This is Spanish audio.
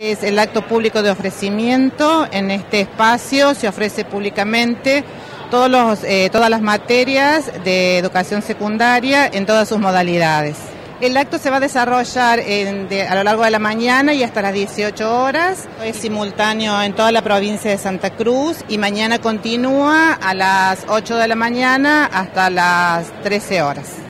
Es el acto público de ofrecimiento. En este espacio se ofrece públicamente todos los, eh, todas las materias de educación secundaria en todas sus modalidades. El acto se va a desarrollar a lo largo de la mañana y hasta las 18 horas. Es simultáneo en toda la provincia de Santa Cruz y mañana continúa a las 8 de la mañana hasta las 13 horas.